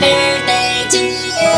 birthday to you.